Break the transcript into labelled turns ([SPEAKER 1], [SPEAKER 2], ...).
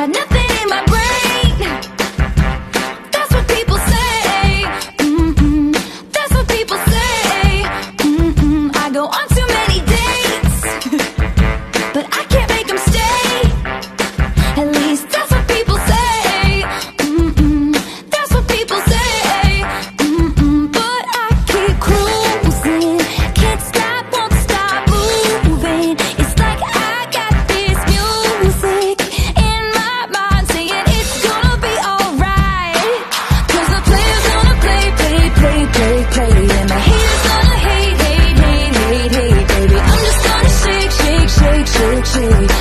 [SPEAKER 1] got nothing in my brain. That's what people say. Mm -mm. That's what people say. Mm I go on too many dates. see